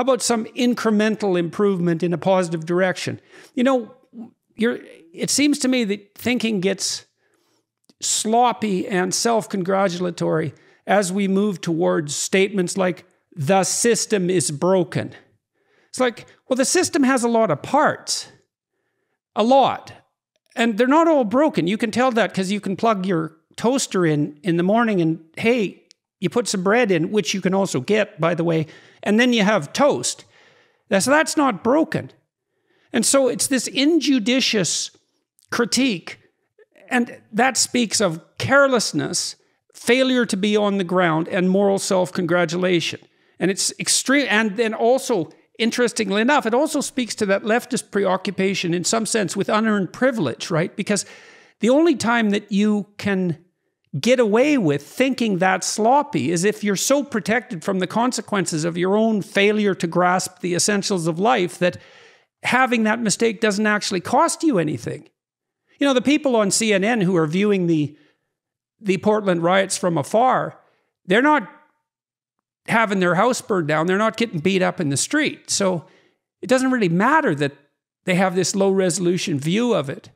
How about some incremental improvement in a positive direction? You know, you're, it seems to me that thinking gets sloppy and self congratulatory as we move towards statements like, the system is broken. It's like, well, the system has a lot of parts, a lot. And they're not all broken. You can tell that because you can plug your toaster in in the morning and, hey, you put some bread in, which you can also get, by the way, and then you have toast. So that's not broken. And so it's this injudicious critique. And that speaks of carelessness, failure to be on the ground, and moral self congratulation. And it's extreme. And then also, interestingly enough, it also speaks to that leftist preoccupation in some sense with unearned privilege, right? Because the only time that you can get away with thinking that sloppy is if you're so protected from the consequences of your own failure to grasp the essentials of life that having that mistake doesn't actually cost you anything. You know, the people on CNN who are viewing the the Portland riots from afar, they're not having their house burned down, they're not getting beat up in the street. So it doesn't really matter that they have this low resolution view of it.